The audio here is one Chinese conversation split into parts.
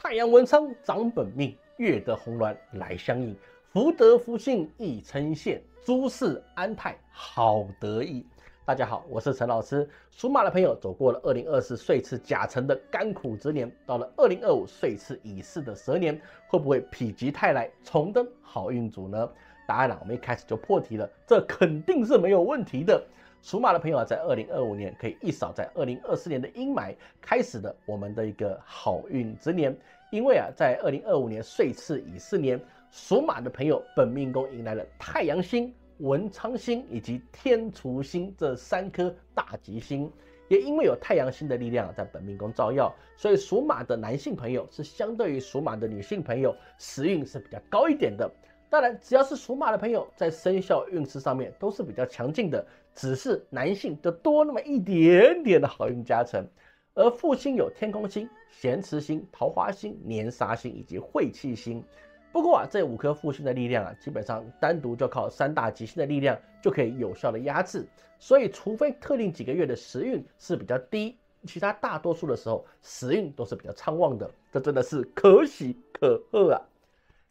太阳文昌长本命，月得红鸾来相应，福德福星一呈现，诸事安泰好得意。大家好，我是陈老师。属马的朋友走过了二零二四岁次甲辰的甘苦之年，到了二零二五岁次乙巳的蛇年，会不会否极泰来，重登好运组呢？答案呢，我们一开始就破题了，这肯定是没有问题的。属马的朋友啊，在二零二五年可以一扫在二零二四年的阴霾，开始的我们的一个好运之年。因为啊，在二零二五年岁次乙巳年，属马的朋友本命宫迎来了太阳星、文昌星以及天厨星这三颗大吉星。也因为有太阳星的力量在本命宫照耀，所以属马的男性朋友是相对于属马的女性朋友时运是比较高一点的。当然，只要是属马的朋友，在生肖运势上面都是比较强劲的，只是男性就多那么一点点的好运加成。而副星有天空星、咸池星、桃花星、年杀星以及晦气星。不过啊，这五颗副星的力量啊，基本上单独就靠三大吉星的力量就可以有效的压制。所以，除非特定几个月的时运是比较低，其他大多数的时候时运都是比较昌旺的。这真的是可喜可贺啊！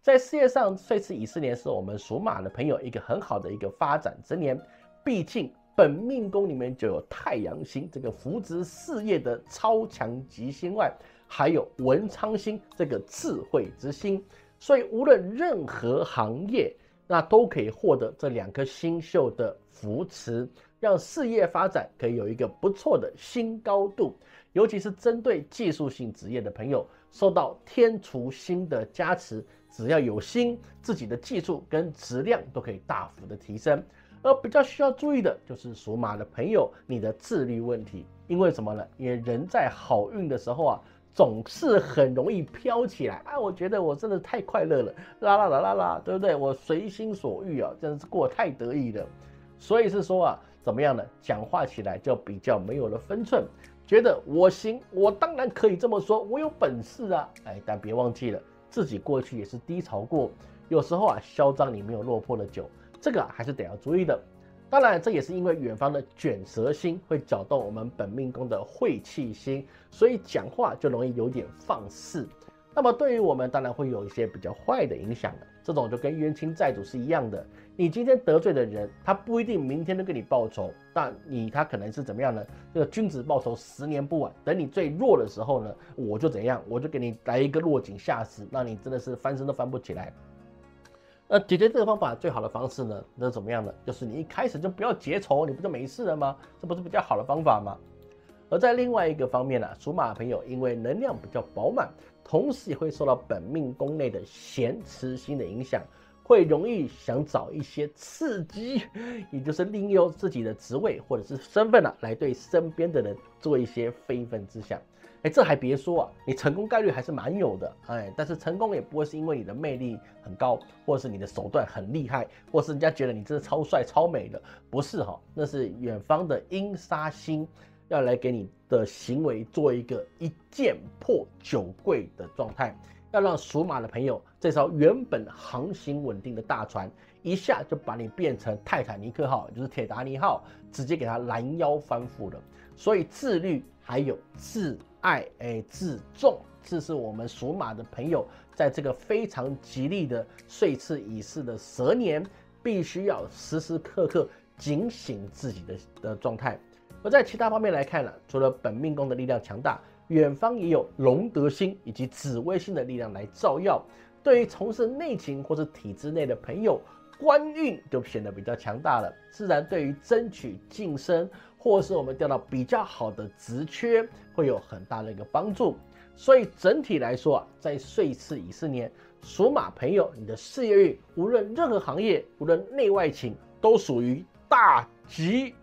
在事业上，岁次乙巳年是我们属马的朋友一个很好的一个发展之年。毕竟本命宫里面就有太阳星这个扶植事业的超强吉星外，还有文昌星这个智慧之星，所以无论任何行业，那都可以获得这两颗星宿的扶持，让事业发展可以有一个不错的新高度。尤其是针对技术性职业的朋友，受到天厨星的加持。只要有心，自己的技术跟质量都可以大幅的提升。而比较需要注意的就是属马的朋友，你的自律问题。因为什么呢？因为人在好运的时候啊，总是很容易飘起来啊。我觉得我真的太快乐了，啦啦啦啦啦，对不对？我随心所欲啊，真的是过太得意了。所以是说啊，怎么样呢？讲话起来就比较没有了分寸，觉得我行，我当然可以这么说，我有本事啊。哎，但别忘记了。自己过去也是低潮过，有时候啊嚣张你没有落魄的久，这个还是得要注意的。当然，这也是因为远方的卷舌星会搅动我们本命宫的晦气星，所以讲话就容易有点放肆。那么对于我们，当然会有一些比较坏的影响了。这种就跟冤亲债主是一样的，你今天得罪的人，他不一定明天都给你报仇，但你他可能是怎么样呢？这个君子报仇十年不晚，等你最弱的时候呢，我就怎样，我就给你来一个落井下石，让你真的是翻身都翻不起来。那解决这个方法最好的方式呢，那怎么样呢？就是你一开始就不要结仇，你不就没事了吗？这不是比较好的方法吗？而在另外一个方面呢，属马朋友因为能量比较饱满。同时也会受到本命宫内的咸池星的影响，会容易想找一些刺激，也就是利用自己的职位或者是身份啊，来对身边的人做一些非分之想。哎，这还别说啊，你成功概率还是蛮有的。哎，但是成功也不会是因为你的魅力很高，或是你的手段很厉害，或是人家觉得你真的超帅超美的，不是哈，那是远方的阴杀星。要来给你的行为做一个一剑破九贵的状态，要让属马的朋友这艘原本航行稳定的大船，一下就把你变成泰坦尼克号，就是铁达尼号，直接给它拦腰翻覆了。所以自律还有自爱，哎，自重，这是我们属马的朋友在这个非常吉利的岁次乙巳的蛇年，必须要时时刻刻警醒自己的的状态。而在其他方面来看呢，除了本命宫的力量强大，远方也有龙德星以及紫微星的力量来照耀。对于从事内勤或是体制内的朋友，官运就显得比较强大了，自然对于争取晋升或是我们调到比较好的职缺，会有很大的一个帮助。所以整体来说啊，在岁次乙巳年，属马朋友，你的事业运无论任何行业，无论内外情，都属于大吉。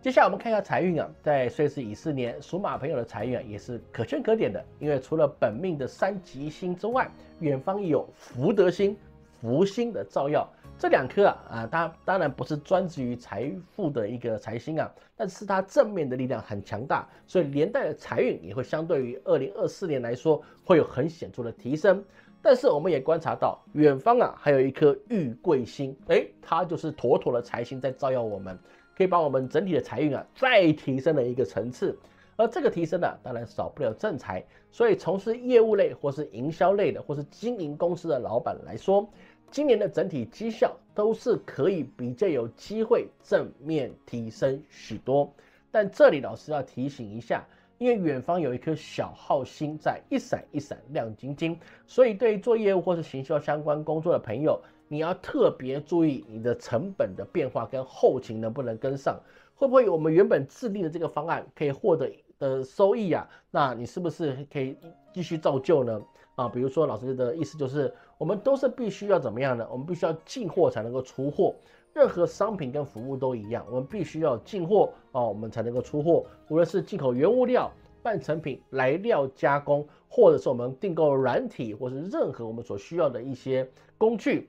接下来我们看一下财运啊，在岁次乙巳年，属马朋友的财运啊也是可圈可点的。因为除了本命的三吉星之外，远方有福德星、福星的照耀。这两颗啊啊，它当然不是专职于财富的一个财星啊，但是它正面的力量很强大，所以连带的财运也会相对于二零二四年来说会有很显著的提升。但是我们也观察到，远方啊还有一颗玉贵星，哎，它就是妥妥的财星在照耀我们。可以把我们整体的财运啊再提升了一个层次，而这个提升呢，当然少不了正财，所以从事业务类或是营销类的，或是经营公司的老板来说，今年的整体绩效都是可以比较有机会正面提升许多。但这里老师要提醒一下，因为远方有一颗小号星在一闪一闪亮晶晶，所以对于做业务或是行销相关工作的朋友，你要特别注意你的成本的变化跟后勤能不能跟上，会不会我们原本制定的这个方案可以获得。的收益啊，那你是不是可以继续造就呢？啊，比如说老师的意思就是，我们都是必须要怎么样呢？我们必须要进货才能够出货，任何商品跟服务都一样，我们必须要进货啊，我们才能够出货。无论是进口原物料、半成品、来料加工，或者是我们订购软体，或是任何我们所需要的一些工具。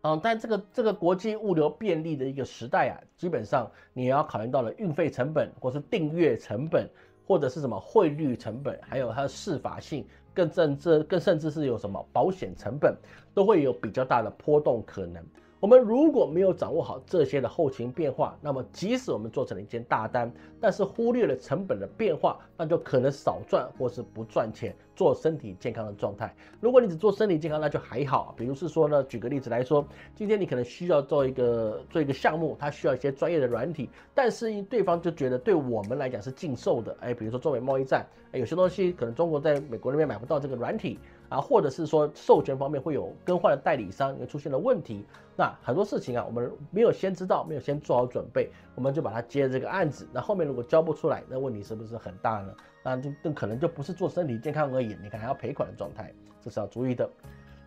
嗯，但这个这个国际物流便利的一个时代啊，基本上你要考虑到了运费成本，或是订阅成本，或者是什么汇率成本，还有它的适法性，更甚至更甚至是有什么保险成本，都会有比较大的波动可能。我们如果没有掌握好这些的后勤变化，那么即使我们做成了一件大单，但是忽略了成本的变化，那就可能少赚或是不赚钱，做身体健康的状态。如果你只做身体健康，那就还好。比如是说呢，举个例子来说，今天你可能需要做一个做一个项目，它需要一些专业的软体，但是对方就觉得对我们来讲是禁售的。哎，比如说中美贸易战，有些东西可能中国在美国那边买不到这个软体。啊，或者是说授权方面会有更换的代理商，因为出现了问题，那很多事情啊，我们没有先知道，没有先做好准备，我们就把它接这个案子，那后面如果交不出来，那问题是不是很大呢？那就更可能就不是做身体健康而已，你看还要赔款的状态，这是要注意的。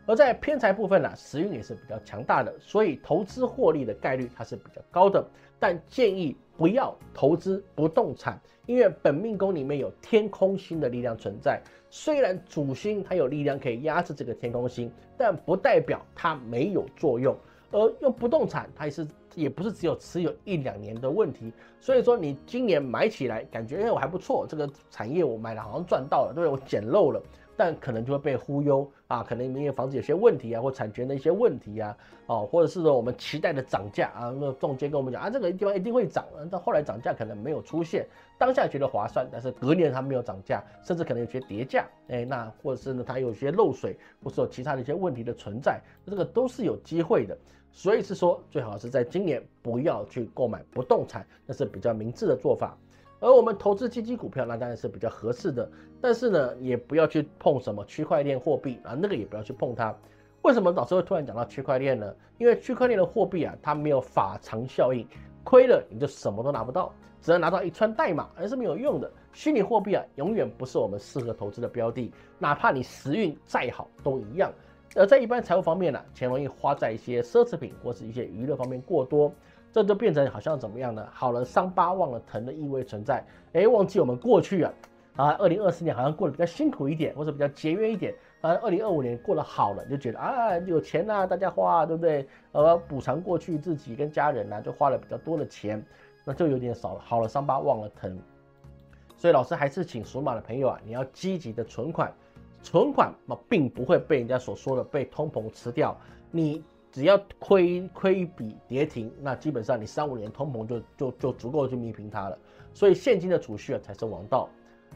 而在偏财部分呢，时运也是比较强大的，所以投资获利的概率它是比较高的，但建议不要投资不动产，因为本命宫里面有天空星的力量存在。虽然主星它有力量可以压制这个天空星，但不代表它没有作用。而用不动产，它也是也不是只有持有一两年的问题。所以说，你今年买起来感觉哎我还不错，这个产业我买了好像赚到了，对不对？我捡漏了。但可能就会被忽悠啊，可能因为房子有些问题啊，或产权的一些问题啊，哦，或者是说我们期待的涨价啊，那中介跟我们讲啊，这个地方一定会涨，但后来涨价可能没有出现，当下觉得划算，但是隔年它没有涨价，甚至可能有些跌价，哎，那或者是呢它有些漏水，或是有其他的一些问题的存在，这个都是有机会的，所以是说最好是在今年不要去购买不动产，那是比较明智的做法。而我们投资基金股票，那当然是比较合适的。但是呢，也不要去碰什么区块链货币啊，那个也不要去碰它。为什么老师会突然讲到区块链呢？因为区块链的货币啊，它没有法偿效应，亏了你就什么都拿不到，只能拿到一串代码，而是没有用的。虚拟货币啊，永远不是我们适合投资的标的，哪怕你时运再好都一样。而在一般财务方面呢，钱容易花在一些奢侈品或是一些娱乐方面过多。这就变成好像怎么样呢？好了，伤疤忘了疼的意味存在。哎，忘记我们过去啊，啊，二零二四年好像过得比较辛苦一点，或者比较节约一点。啊，二零二五年过得好了，就觉得啊，有钱呐，大家花，对不对？呃，补偿过去自己跟家人呐，就花了比较多的钱，那就有点少了。好了，伤疤忘了疼。所以老师还是请属马的朋友啊，你要积极的存款，存款嘛，并不会被人家所说的被通膨吃掉，你。只要亏亏一笔跌停，那基本上你三五年通膨就就就足够去弥平它了。所以现金的储蓄啊才是王道。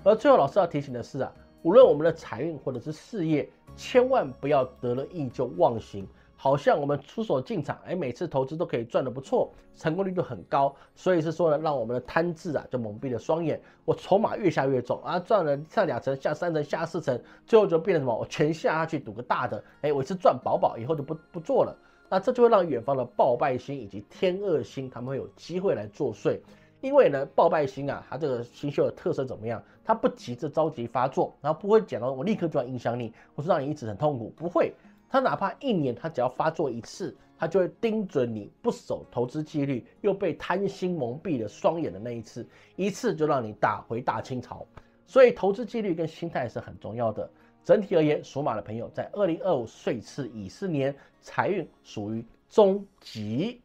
而最后老师要提醒的是啊，无论我们的财运或者是事业，千万不要得了意就忘形。好像我们出手进场，哎，每次投资都可以赚得不错，成功率就很高。所以是说呢，让我们的贪字啊就蒙蔽了双眼。我筹码越下越重啊，赚了上两层、下三层、下四层，最后就变成什么？我全下下去赌个大的，哎，我一次赚饱饱，以后就不不做了。那这就会让远方的暴败星以及天恶星他们会有机会来作祟。因为呢，暴败星啊，它这个星宿的特色怎么样？它不急着着急发作，然后不会讲到我立刻就要影响你，或是让你一直很痛苦，不会。他哪怕一年，他只要发作一次，他就会盯准你不守投资纪律，又被贪心蒙蔽了双眼的那一次，一次就让你打回大清朝。所以投资纪律跟心态是很重要的。整体而言，属马的朋友在二零二五岁次乙巳年财运属于中吉。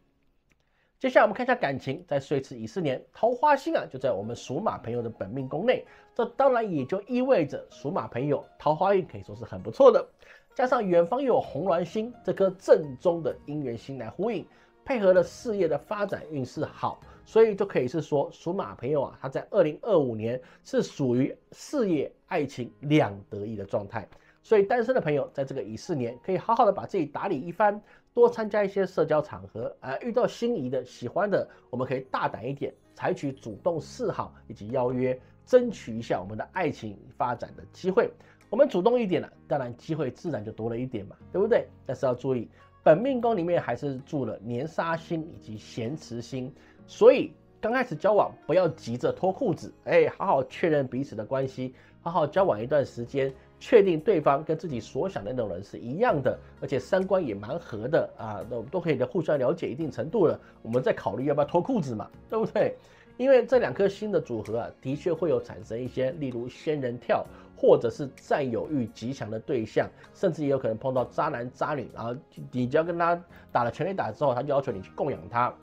接下来我们看一下感情，在岁次乙巳年，桃花星啊就在我们属马朋友的本命宫内，这当然也就意味着属马朋友桃花运可以说是很不错的。加上远方又有红鸾星这颗正宗的姻缘星来呼应，配合了事业的发展运势好，所以就可以是说属马朋友啊，他在二零二五年是属于事业爱情两得意的状态。所以单身的朋友在这个乙巳年可以好好的把自己打理一番，多参加一些社交场合啊，遇到心仪的、喜欢的，我们可以大胆一点，采取主动示好以及邀约，争取一下我们的爱情发展的机会。我们主动一点了，当然机会自然就多了一点嘛，对不对？但是要注意，本命宫里面还是住了年杀星以及咸池星，所以刚开始交往不要急着脱裤子，哎，好好确认彼此的关系，好好交往一段时间，确定对方跟自己所想的那种人是一样的，而且三观也蛮合的啊，那我们都可以互相了解一定程度了，我们再考虑要不要脱裤子嘛，对不对？因为这两颗星的组合啊，的确会有产生一些，例如仙人跳。或者是占有欲极强的对象，甚至也有可能碰到渣男渣女，然后你只要跟他打了全力打之后，他就要求你去供养他。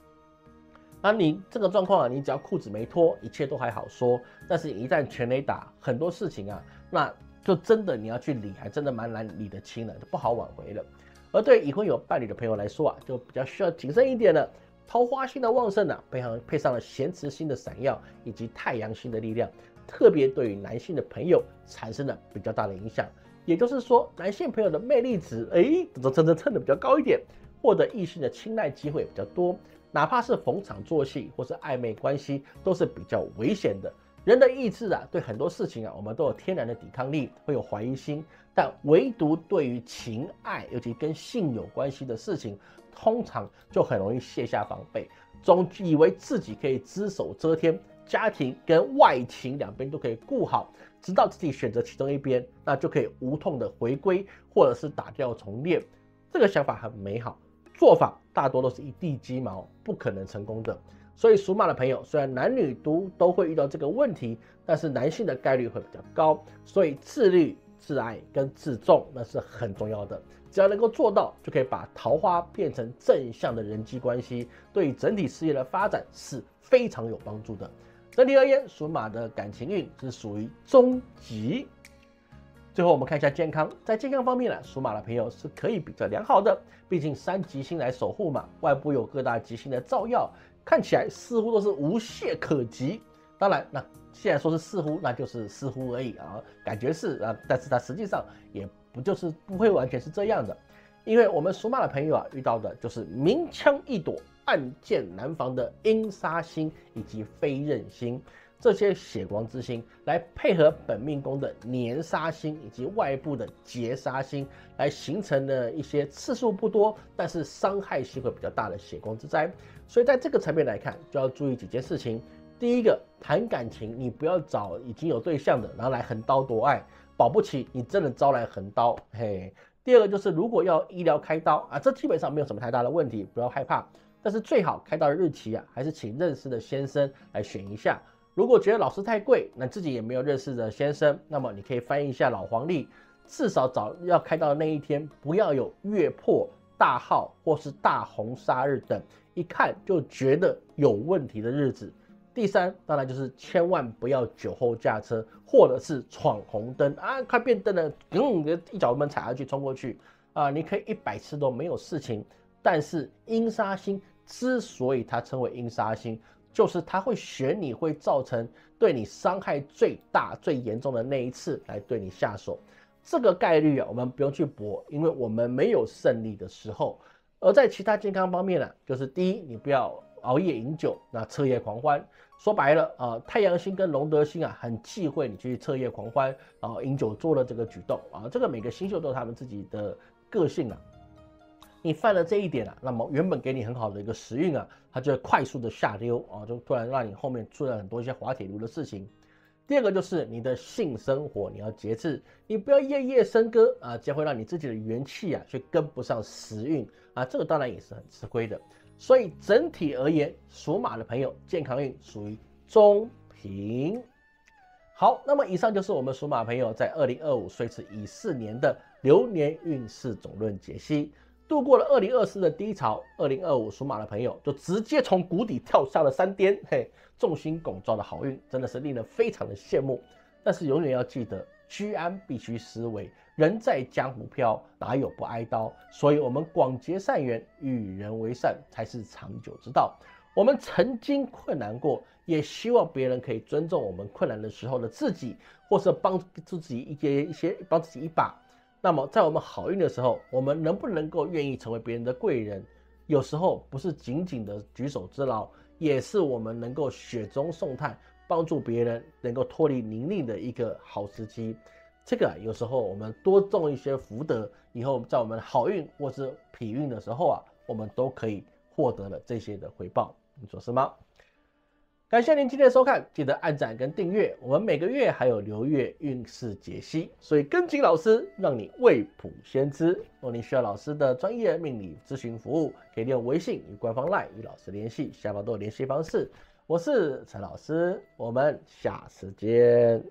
那你这个状况啊，你只要裤子没脱，一切都还好说。但是，一旦全力打，很多事情啊，那就真的你要去理，还真的蛮难理得清的，就不好挽回了。而对已婚有伴侣的朋友来说啊，就比较需要谨慎一点了。桃花星的旺盛呢，配上配上了咸池星的闪耀，以及太阳星的力量。特别对于男性的朋友产生了比较大的影响，也就是说，男性朋友的魅力值，哎，都蹭蹭蹭的比较高一点，获得异性的青睐机会比较多，哪怕是逢场作戏或是暧昧关系，都是比较危险的。人的意志啊，对很多事情啊，我们都有天然的抵抗力，会有怀疑心，但唯独对于情爱，尤其跟性有关系的事情，通常就很容易卸下防备，总以为自己可以只手遮天。家庭跟外情两边都可以顾好，直到自己选择其中一边，那就可以无痛的回归，或者是打掉重练。这个想法很美好，做法大多都是一地鸡毛，不可能成功的。所以属马的朋友，虽然男女都都会遇到这个问题，但是男性的概率会比较高。所以自律、自爱跟自重那是很重要的。只要能够做到，就可以把桃花变成正向的人际关系，对整体事业的发展是非常有帮助的。整体而言，属马的感情运是属于中级。最后我们看一下健康，在健康方面呢，属马的朋友是可以比较良好的，毕竟三吉星来守护嘛，外部有各大吉星的照耀，看起来似乎都是无懈可击。当然，那现在说是似乎，那就是似乎而已啊，感觉是啊，但是它实际上也不就是不会完全是这样的，因为我们属马的朋友啊，遇到的就是明枪易躲。暗箭难防的阴杀星以及飞刃星这些血光之星，来配合本命宫的年杀星以及外部的劫杀星，来形成了一些次数不多，但是伤害性会比较大的血光之灾。所以在这个层面来看，就要注意几件事情。第一个，谈感情，你不要找已经有对象的，然后来横刀夺爱，保不齐你真的招来横刀。嘿，第二个就是如果要医疗开刀啊，这基本上没有什么太大的问题，不要害怕。但是最好开到日期啊，还是请认识的先生来选一下。如果觉得老师太贵，那自己也没有认识的先生，那么你可以翻一下老黄历，至少找要开到那一天不要有月破、大号或是大红杀日等，一看就觉得有问题的日子。第三，当然就是千万不要酒后驾车，或者是闯红灯啊，快变灯了，嗯，一脚油门踩下去冲过去啊，你可以一百次都没有事情。但是阴杀星之所以它称为阴杀星，就是它会选你会造成对你伤害最大、最严重的那一次来对你下手。这个概率啊，我们不用去搏，因为我们没有胜利的时候。而在其他健康方面呢，就是第一，你不要熬夜饮酒，那彻夜狂欢。说白了啊，太阳星跟龙德星啊，很忌讳你去彻夜狂欢，然后饮酒做了这个举动啊。这个每个星宿都有他们自己的个性啊。你犯了这一点啊，那么原本给你很好的一个时运啊，它就会快速的下溜啊，就突然让你后面出现很多一些滑铁卢的事情。第二个就是你的性生活你要节制，你不要夜夜笙歌啊，将会让你自己的元气啊却跟不上时运啊，这个当然也是很吃亏的。所以整体而言，属马的朋友健康运属于中平。好，那么以上就是我们属马朋友在二零二五岁至乙巳年的流年运势总论解析。度过了二零二四的低潮，二零二五属马的朋友就直接从谷底跳下了山巅，嘿，众星拱照的好运真的是令人非常的羡慕。但是永远要记得，居安必须思危，人在江湖飘，哪有不挨刀？所以，我们广结善缘，与人为善，才是长久之道。我们曾经困难过，也希望别人可以尊重我们困难的时候的自己，或是帮自己一些一些帮自己一把。那么，在我们好运的时候，我们能不能够愿意成为别人的贵人？有时候不是仅仅的举手之劳，也是我们能够雪中送炭，帮助别人能够脱离泥泞的一个好时机。这个有时候我们多种一些福德，以后在我们好运或是痞运的时候啊，我们都可以获得了这些的回报。你说是吗？感谢您今天的收看，记得按赞跟订阅。我们每个月还有流月运势解析，所以跟紧老师，让你未卜先知。若您需要老师的专业命理咨询服务，可以利用微信与官方 LINE 与老师联系，下方都有联系方式。我是陈老师，我们下次见。